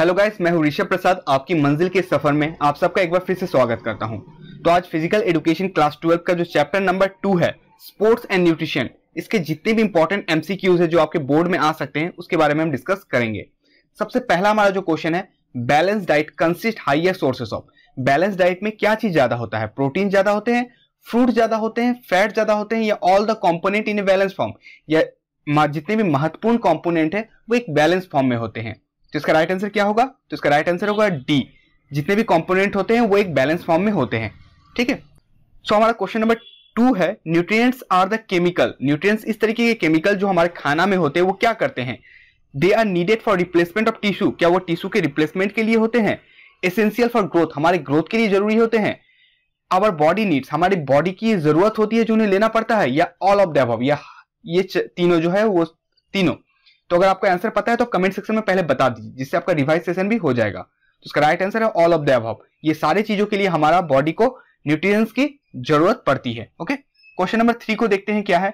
Hello guys, मैं हूँ ऋषभ प्रसाद, आपकी मंजिल के सफ़र में आप सबका एक बार फिर से स्वागत करता हूँ। तो आज फ़िज़िकल एजुकेशन क्लास ट्वेल्व का जो चैप्टर नंबर टू है स्पोर्ट्स एंड न्यूट्रिशन इसके जितने भी इंपॉर्टेंट एमसीक्यूज है जो आपके बोर्ड में आ सकते हैं, उसके बारे में हम डिस्कस करेंगे। सबसे पहला हमारा जो क्वेश्चन है balance diet consist higher sources of balance diet में क्या चीज़ ज़्यादा होता है? प्रोटीन ज़्यादा होते हैं फ्रूट ज़्यादा होते हैं फैट ज़्यादा होते हैं, या all the component in a balance form या जितने भी महत्वपूर्ण कॉम्पोनेंट है, वो एक बैलेंस फॉर्म में होते हैं। तो इसका राइट आंसर क्या होगा? तो इसका राइट आंसर होगा डी जितने भी कंपोनेंट होते हैं, वो एक बैलेंस फॉर्म में होते हैं। ठीक है? सो हमारा क्वेश्चन नंबर टू है nutrients are the chemical nutrients इस तरीके के केमिकल जो हमारे खाना में होते हैं, वो क्या करते हैं? They are needed for replacement of tissue क्या वो टिश्यू के रिप्लेसमेंट के लिए होते हैं? एसेंशियल फॉर ग्रोथ हमारे ग्रोथ के लिए ज़रूरी होते हैं। आवर बॉडी नीड्स हमारी बॉडी की ज़रूरत होती है जो उन्हें लेना पड़ता है, या ऑल ऑफ़ द या ये तीनों जो है, वो तीनों। तो अगर आपको आंसर पता है तो कमेंट सेक्शन में पहले बता दीजिए, जिससे आपका रिवाइज सेशन भी हो जाएगा। तो इसका राइट आंसर है ऑल ऑफ़ द अबव ये सारी चीज़ों के लिए हमारा बॉडी को न्यूट्रिएंट्स की ज़रूरत पड़ती है ओके क्वेश्चन नंबर थ्री को देखते हैं क्या है?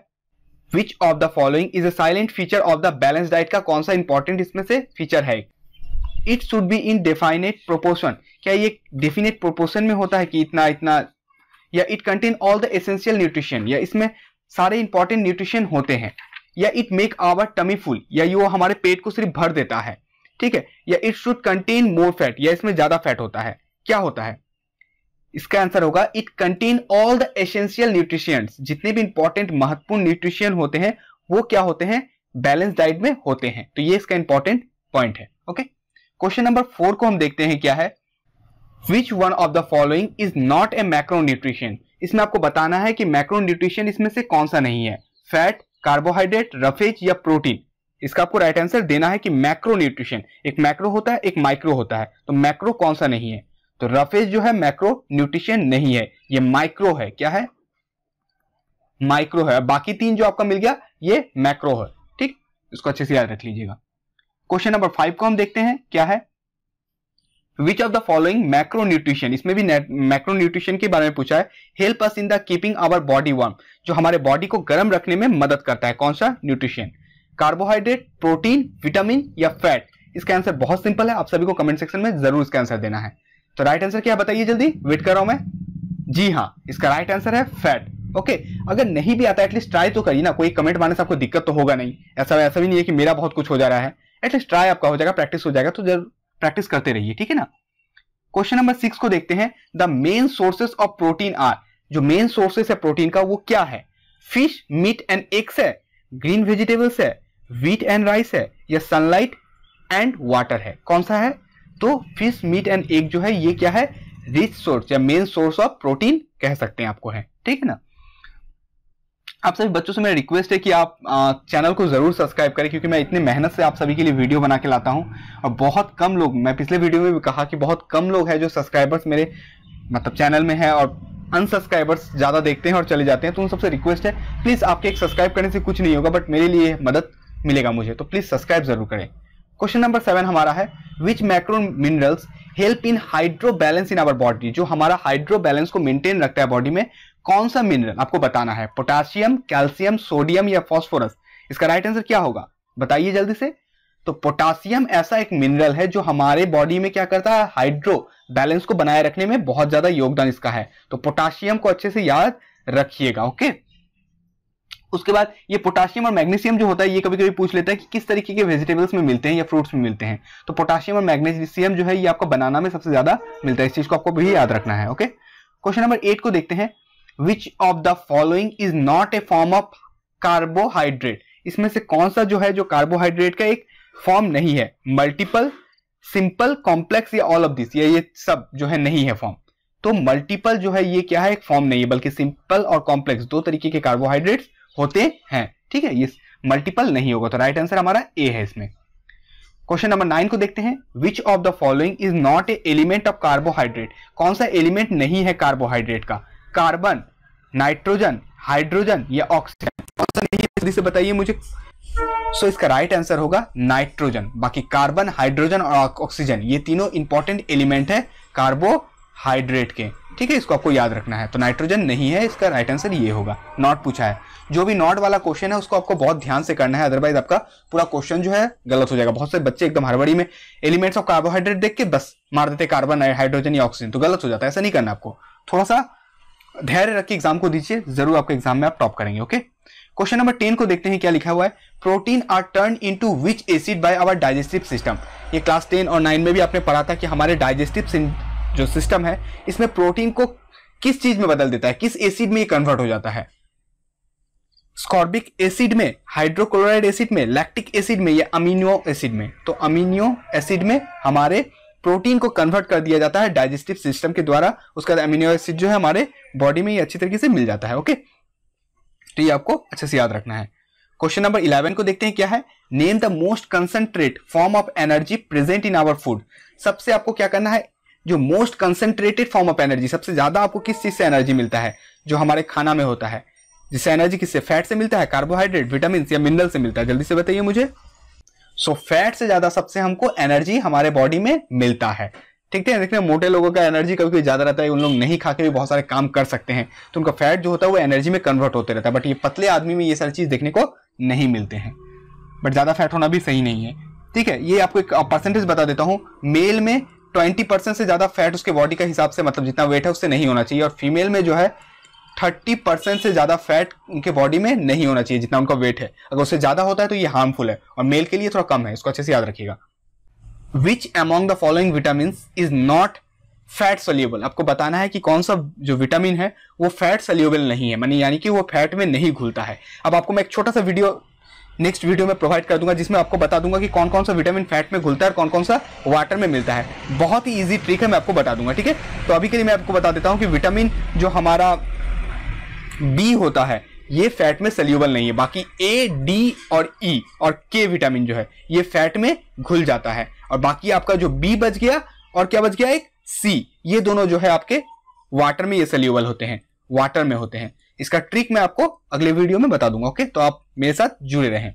Which of the following is a silent feature of the balance diet का कौन सा इंपॉर्टेंट इसमें से फीचर है? It should be in definite proportion क्या ये डेफिनेट प्रोपोर्शन में होता है कि इतना इतना? या it contain all the essential nutrition या इसमें सारे इंपॉर्टेंट न्यूट्रिशन होते हैं? या it make our tummy full या ये हमारे पेट को सिर्फ़ भर देता है, ठीक है? या it should contain more fat या इसमें ज़्यादा फैट होता है, क्या होता है? इसका आंसर होगा it contain all the essential nutrients जितने भी इंपॉर्टेंट महत्वपूर्ण न्यूट्रिशियन होते हैं, वो क्या होते हैं? बैलेंस डाइट में होते हैं। तो ये इसका इंपॉर्टेंट पॉइंट है ओके क्वेश्चन नंबर फोर को हम देखते हैं क्या है? Which one of the following is not a macro nutrition इसमें आपको बताना है कि मैक्रो न्यूट्रिशन इसमें से कौन सा नहीं है फैट कार्बोहाइड्रेट रफेज या प्रोटीन इसका आपको राइट आंसर देना है कि मैक्रो न्यूट्रिशन एक मैक्रो होता है, एक माइक्रो होता है। तो मैक्रो कौन सा नहीं है? तो रफेज जो है मैक्रो न्यूट्रिशन नहीं है। ये माइक्रो है। क्या है? माइक्रो है। बाकी तीन जो आपका मिल गया, ये मैक्रो है। ठीक? इसको अच्छे से याद रख लीजिएगा। क्वेश्चन नंबर फाइव को हम देखते हैं। क्या है? Which of the following macro nutrition इसमें भी मैक्रो न्यूट्रिशन के बारे में पूछा है। Help us in the keeping our body warm जो हमारे बॉडी को गर्म रखने में मदद करता है। कौन सा? न्यूट्रिशन कार्बोहाइड्रेट प्रोटीन विटामिन या फैट इसका आंसर बहुत सिंपल है। आप सभी को कमेंट सेक्शन में ज़रूर इसका आंसर देना है। तो राइट आंसर क्या बताइए जल्दी? वेट कर रहा हूँ मैं। जी हाँ इसका राइट आंसर है फैट ओके okay, अगर नहीं भी आता एटलीस्ट ट्राई तो करिए ना। कोई कमेंट मारने से आपको दिक्कत तो होगा नहीं। ऐसा ऐसा भी नहीं है कि मेरा बहुत कुछ हो जा रहा है। एटलीस्ट ट्राई आपका हो जाएगा प्रैक्टिस हो जाएगा तो ज़रूर प्रैक्टिस करते रहिए, ठीक है ना? क्वेश्चन नंबर सिक्स को देखते हैं। The main sources of protein are जो मेन सोर्सेस है प्रोटीन का, वो क्या है? फ़िश मीट एंड एग्स है। ग्रीन वेजिटेबल्स है। व्हीट एंड राइस है। या सनलाइट एंड वाटर है। कौन सा है? तो फ़िश मीट एंड एग जो है, ये क्या है? रिच सोर्स या मेन सोर्स ऑफ़ प्रोटीन कह सकते हैं आपको है। ठीक है ना? आप सभी बच्चों से मेरा रिक्वेस्ट है कि आप चैनल को ज़रूर सब्सक्राइब करें, क्योंकि मैं इतने मेहनत से आप सभी के लिए वीडियो बना के लाता हूँ। और बहुत कम लोग, मैं पिछले वीडियो में भी कहा कि बहुत कम लोग हैं जो सब्सक्राइबर्स मेरे मतलब चैनल में है और अनसब्सक्राइबर्स ज़्यादा देखते हैं और चले जाते हैं। तो उन सबसे रिक्वेस्ट है प्लीज़ आपके एक सब्सक्राइब करने से कुछ नहीं होगा बट मेरे लिए मदद मिलेगा मुझे। तो प्लीज़ सब्सक्राइब ज़रूर करें। क्वेश्चन नंबर सेवन हमारा है which macro minerals help in hydro balance in our body जो हमारा हाइड्रो बैलेंस को मेंटेन रखता है बॉडी में कौन सा मिनरल आपको बताना है? पोटासियम कैल्शियम सोडियम या फॉस्फोरस इसका राइट आंसर क्या होगा? बताइए जल्दी से। तो पोटासियम ऐसा एक मिनरल है जो हमारे बॉडी में क्या करता है? हाइड्रो बैलेंस को बनाए रखने में बहुत ज़्यादा योगदान इसका है। तो पोटासियम को अच्छे से याद रखिएगा ओके उसके बाद ये पोटासियम और मैग्नीशियम जो होता है, ये कभी कभी पूछ लेता है कि किस तरीके के वेजिटेबल्स में मिलते हैं या फ्रूट्स में मिलते हैं। तो पोटासियम और मैग्नीशियम जो है, ये आपको बनाना में सबसे ज़्यादा मिलता है। इस चीज़ को आपको भी याद रखना है ओके क्वेश्चन नंबर एट को देखते हैं। Which of the following is not a form of carbohydrate इसमें से कौन सा जो है, जो कार्बोहाइड्रेट का एक फॉर्म नहीं है? मल्टीपल सिंपल कॉम्प्लेक्स या ऑल ऑफ़ दिस या, ये सब जो है नहीं है फॉर्म तो मल्टीपल जो है, ये क्या है? एक फॉर्म नहीं है, बल्कि सिंपल और कॉम्प्लेक्स दो तरीके के कार्बोहाइड्रेट्स होते हैं. ठीक है, ये मल्टीपल नहीं होगा. तो राइट आंसर हमारा ए है इसमें. क्वेश्चन नंबर नाइन को देखते हैं. Which of the following is not a element of carbohydrate कौन सा एलिमेंट नहीं है कार्बोहाइड्रेट का? कार्बन नाइट्रोजन हाइड्रोजन या ऑक्सीजन? सा नहीं है जल्दी से बताइए मुझे। सो so, इसका राइट आंसर होगा नाइट्रोजन। बाकी कार्बन हाइड्रोजन और ऑक्सीजन ये तीनों इंपॉर्टेंट एलिमेंट है कार्बोहाइड्रेट के। ठीक है इसको आपको याद रखना है। तो नाइट्रोजन नहीं है इसका राइट आंसर ये होगा। नॉट पूछा है। जो भी नॉट वाला क्वेश्चन है उसको आपको बहुत ध्यान से करना है। अदरवाइज़ आपका पूरा क्वेश्चन जो है गलत हो जाएगा। बहुत से बच्चे एकदम हड़बड़ी में एलिमेंट्स ऑफ़ कार्बोहाइड्रेट देख के बस मार देते कार्बन हाइड्रोजन या ऑक्सीजन तो गलत हो जाता है ऐसा नहीं करना आपको। थोड़ा सा धैर्य रख के एग्ज़ाम को दीजिए, ज़रूर आपके एग्ज़ाम में आप टॉप करेंगे ओके क्वेश्चन नंबर टेन को देखते हैं, क्या लिखा हुआ है? Protein are turn into which acid by our digestive system ये क्लास टेन और नाइन में भी आपने पढ़ा था कि हमारे डाइजेस्टिव जो सिस्टम है, इसमें प्रोटीन को किस चीज़ में बदल देता है? किस एसिड में ये कन्वर्ट हो जाता है? स्कॉर्बिक एसिड में हाइड्रोक्लोराइड एसिड में लैक्टिक एसिड में या अमीनो एसिड में? तो अमीनो एसिड में हमारे प्रोटीन को कन्वर्ट कर दिया जाता है डाइजेस्टिव सिस्टम के द्वारा, उसका अमीनो एसिड जो है हमारे बॉडी में ये अच्छी तरीके से मिल जाता है ओके तो ये आपको अच्छे से याद रखना है। क्वेश्चन नंबर इलेवन को देखते हैं, क्या है? Name the most concentrate form of energy present in our food सबसे आपको क्या करना है? जो most concentrated form of energy सबसे ज़्यादा आपको किस चीज़ से एनर्जी मिलता है? जो हमारे खाना में होता है। जिससे एनर्जी किससे? फैट से मिलता है कार्बोहाइड्रेट विटामिन या मिनरल से मिलता है। जल्दी से बताइए मुझे। सो so, फैट से ज़्यादा सबसे हमको एनर्जी हमारे बॉडी में मिलता है। ठीक है देखते हैं मोटे लोगों का एनर्जी कभी कभी ज़्यादा रहता है उन लोग नहीं खा के भी बहुत सारे काम कर सकते हैं। तो उनका फैट जो होता है वो एनर्जी में कन्वर्ट होते रहता है। बट ये पतले आदमी में ये सारी चीज़ देखने को नहीं मिलते हैं। बट ज़्यादा फैट होना भी सही नहीं है। ठीक है ये आपको एक परसेंटेज बता देता हूँ। मेल में ट्वेंटी परसेंट से ज़्यादा फैट उसके बॉडी का हिसाब से मतलब जितना वेट है उससे नहीं होना चाहिए। और फीमेल में जो है थर्टी परसेंट से ज़्यादा फैट उनके बॉडी में नहीं होना चाहिए, जितना उनका वेट है। अगर उससे ज़्यादा होता है तो ये हार्मफुल है, और मेल के लिए थोड़ा कम है, इसको अच्छे से याद रखिएगा। Which among the following vitamin is not fat soluble आपको बताना है कि कौन सा जो विटामिन है, वो फैट सोल्यूबल नहीं है, मानी यानी कि वो फैट में नहीं घुलता है। अब आपको मैं एक छोटा सा वीडियो नेक्स्ट वीडियो में प्रोवाइड कर दूँगा, जिसमें आपको बता दूँगा कि कौन कौन सा विटामिन फैट में घुलता है और कौन कौन सा वाटर में मिलता है। बहुत ही इजी ट्रिक है, मैं आपको बता दूँगा, ठीक है? तो अभी के लिए मैं आपको बता देता हूँ कि विटामिन जो हमारा बी होता है। ये फैट में सल्यूबल नहीं है, बाकी ए डी और ई e और के विटामिन जो है, ये फैट में घुल जाता है। और बाकी आपका जो बी बच गया और क्या बच गया? एक सी ये दोनों जो है आपके वाटर में ये सल्यूबल होते हैं वाटर में होते हैं। इसका ट्रिक मैं आपको अगले वीडियो में बता दूँगा ओके तो आप मेरे साथ जुड़े रहें।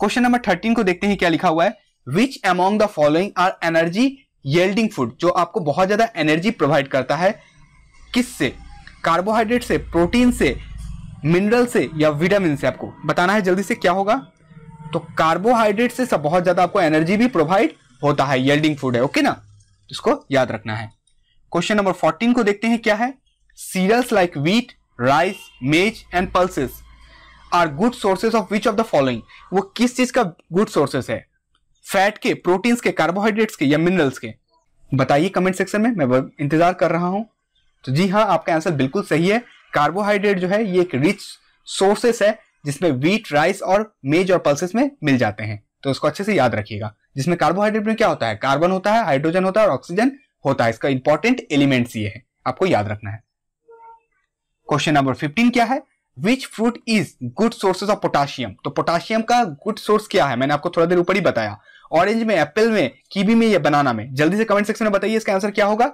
क्वेश्चन नंबर थर्टीन को देखते हैं, क्या लिखा हुआ है? Which among the following are energy yielding food जो आपको बहुत ज़्यादा एनर्जी प्रोवाइड करता है, किससे? कार्बोहाइड्रेट से, प्रोटीन से, मिनरल से या विटामिन से आपको बताना है जल्दी से क्या होगा? तो कार्बोहाइड्रेट से सब बहुत ज़्यादा आपको एनर्जी भी प्रोवाइड होता है, येल्डिंग फ़ूड है, ओके ना? इसको याद रखना है। क्वेश्चन नंबर फोर्टीन को देखते हैं क्या है? Cereals like wheat rice, maize and pulses are good sources of which of the following? वो किस चीज़ का गुड सोर्सेस है? फैट के, प्रोटीन्स के, कार्बोहाइड्रेट्स के या मिनरल्स के? बताइए कमेंट सेक्शन में, मैं इंतज़ार कर रहा हूँ। तो जी हाँ आपका आंसर बिल्कुल सही है। कार्बोहाइड्रेट जो है, ये एक रिच सोर्सेस है, जिसमें वीट राइस और मेज और पल्सेस में मिल जाते हैं। तो उसको अच्छे से याद रखिएगा। जिसमें कार्बोहाइड्रेट में क्या होता है? कार्बन होता है हाइड्रोजन होता है और ऑक्सीजन होता है। इसका इंपॉर्टेंट एलिमेंट्स ये है। आपको याद रखना है। क्वेश्चन नंबर फिफ्टीन क्या है? Which fruit is good sources of potassium तो पोटाशियम का गुड सोर्स क्या है? मैंने आपको थोड़ा देर ऊपर ही बताया। ऑरेंज में एप्पल में कीवी में या बनाना में। जल्दी से कमेंट सेक्शन में बताइए इसका आंसर क्या होगा।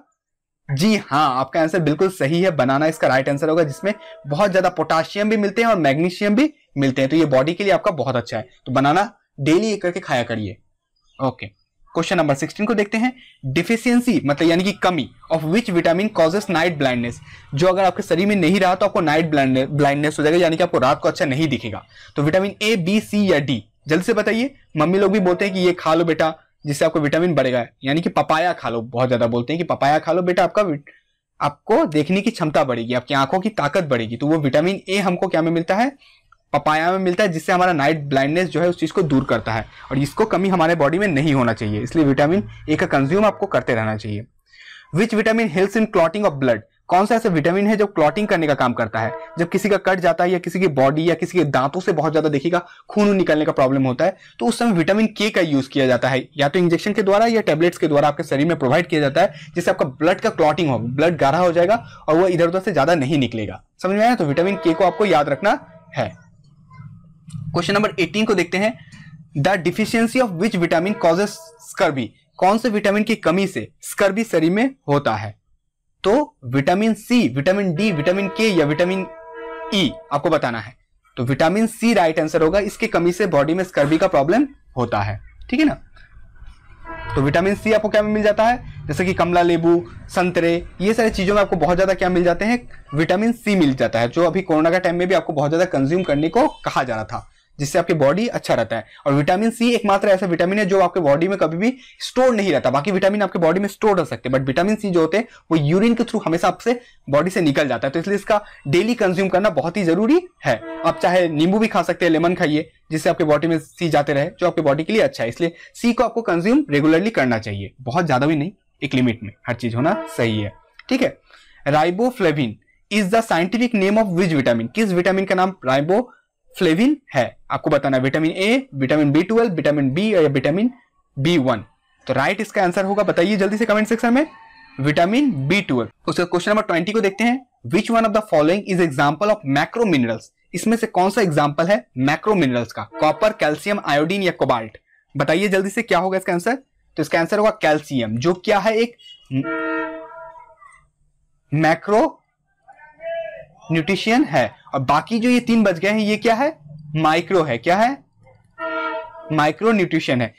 जी हाँ आपका आंसर बिल्कुल सही है। बनाना इसका राइट आंसर होगा, जिसमें बहुत ज़्यादा पोटाशियम भी मिलते हैं और मैग्नीशियम भी मिलते हैं। तो ये बॉडी के लिए आपका बहुत अच्छा है। तो बनाना डेली एक करके खाया करिए। ओके क्वेश्चन नंबर सिक्सटीन को देखते हैं। डिफिशियंसी मतलब यानी कि कमी of which vitamin causes night blindness जो अगर आपके शरीर में नहीं रहा तो आपको नाइट ब्लाइंडनेस हो जाएगा, यानी कि आपको रात को अच्छा नहीं दिखेगा। तो विटामिन ए बी सी या डी जल्दी से बताइए। मम्मी लोग भी बोलते हैं कि ये खा लो बेटा जिससे आपको विटामिन बढ़ेगा। यानी कि पपाया खा लो, बहुत ज़्यादा बोलते हैं कि पपाया खा लो बेटा, आपका आपको देखने की क्षमता बढ़ेगी, आपकी आँखों की ताकत बढ़ेगी। तो वो विटामिन ए हमको क्या में मिलता है? पपाया में मिलता है, जिससे हमारा नाइट ब्लाइंडनेस जो है उस चीज़ को दूर करता है। और इसको कमी हमारे बॉडी में नहीं होना चाहिए। इसलिए विटामिन ए का कंज्यूम आपको करते रहना चाहिए। Which vitamin health in clotting of blood कौन सा ऐसा विटामिन है जो क्लॉटिंग करने का काम करता है? जब किसी का कट जाता है या किसी की बॉडी या किसी के दांतों से बहुत ज़्यादा देखिएगा खून निकलने का प्रॉब्लम होता है तो उस समय विटामिन के का यूज़ किया जाता है। या तो इंजेक्शन के द्वारा या टेबलेट्स के द्वारा आपके शरीर में प्रोवाइड किया जाता है, जिससे आपका ब्लड का क्लॉटिंग होगा ब्लड गाढ़ा हो जाएगा और वह इधर उधर से ज़्यादा नहीं निकलेगा। समझ में आया? तो विटामिन के को आपको याद रखना है। क्वेश्चन नंबर एटीन को देखते हैं। The deficiency of which vitamin causes scurvy कौन से विटामिन की कमी से स्कर्बी शरीर में होता है? तो vitamin C vitamin D vitamin K या विटामिन ई e आपको बताना है। तो विटामिन सी राइट आंसर होगा, इसकी कमी से बॉडी में स्कर्बी का प्रॉब्लम होता है। ठीक है ना? तो विटामिन सी आपको क्या मिल जाता है? जैसे कि कमला लेबू संतरे, ये सारी चीज़ों में आपको बहुत ज़्यादा क्या मिल जाते हैं? विटामिन सी मिल जाता है, जो अभी कोरोना का टाइम में भी आपको बहुत ज़्यादा कंज्यूम करने को कहा जा रहा था। जिससे आपकी बॉडी अच्छा रहता है। और विटामिन सी एकमात्र ऐसा विटामिन है जो आपके बॉडी में कभी भी स्टोर नहीं रहता। बाकी विटामिन आपके बॉडी में स्टोर रह सकते हैं। बट विटामिन सी जो होते हैं, वो यूरिन के थ्रू हमेशा आपसे बॉडी से निकल जाता है। तो इसलिए इसका डेली कंज्यूम करना बहुत ही ज़रूरी है। आप चाहे नींबू भी खा सकते हैं लेमन खाइए, जिससे आपके बॉडी में सी जाते रहे, जो आपके बॉडी के लिए अच्छा है। इसलिए सी को आपको कंज्यूम रेगुलरली करना चाहिए। बहुत ज़्यादा भी नहीं, एक लिमिट में। हर चीज़ होना सही है। ठीक है? Riboflavin is the scientific name of which vitamin किस विटामिन का नाम? राइबो फ्लेविन है। आपको बताना vitamin A vitamin B twelve vitamin B या विटामिन बी वन तो राइट इसका आंसर होगा, बताइए जल्दी से कमेंट सेक्शन में। विटामिन बी ट्वेल्व उसका क्वेश्चन नंबर ट्वेंटी को देखते हैं। Which one of the following is example of macro minerals इसमें से कौन सा एग्ज़ाम्पल है मैक्रो मिनरल्स का? कॉपर कैल्शियम आयोडीन या कोबाल्ट बताइए जल्दी से क्या होगा इसका आंसर तो इसका आंसर होगा कैल्शियम जो क्या है एक मैक्रो न्यूट्रिशियन है। और बाकी जो ये तीन बच गए हैं ये क्या है? माइक्रो है। क्या है? माइक्रो न्यूट्रिशन है।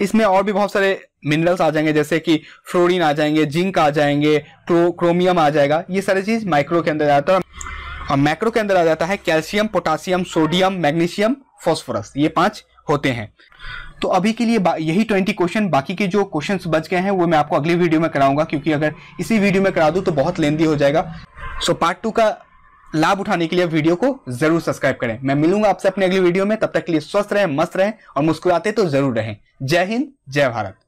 इसमें और भी बहुत सारे मिनरल्स आ जाएँगे जैसे कि फ्लोरिन आ जाएँगे जिंक आ जाएँगे क्रो, क्रोमियम आ जाएगा। ये सारी चीज़ माइक्रो के अंदर आता है। और मैक्रो के अंदर आ जाता है calcium potassium sodium magnesium phosphorus ये पाँच होते हैं। तो अभी के लिए यही ट्वेंटी क्वेश्चन बाकी के जो क्वेश्चंस बच गए हैं वो मैं आपको अगली वीडियो में कराऊँगा क्योंकि अगर इसी वीडियो में करा दूँ तो बहुत लेंदी हो जाएगा। सो पार्ट टू का लाभ उठाने के लिए वीडियो को ज़रूर सब्सक्राइब करें। मैं मिलूँगा आपसे अपने अगली वीडियो में। तब तक के लिए स्वस्थ रहें, मस्त रहें और मुस्कुराते तो ज़रूर रहें। जय हिंद, जय भारत।